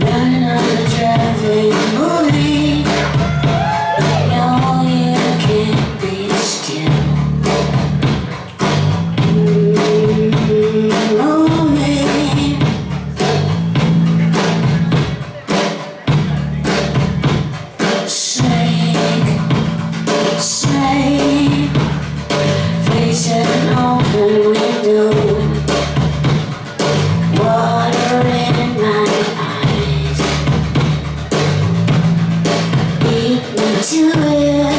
Running on the traffic, moving. do it.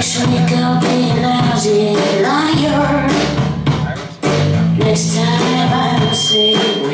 Next week I'll be a lousy liar. Next time I will say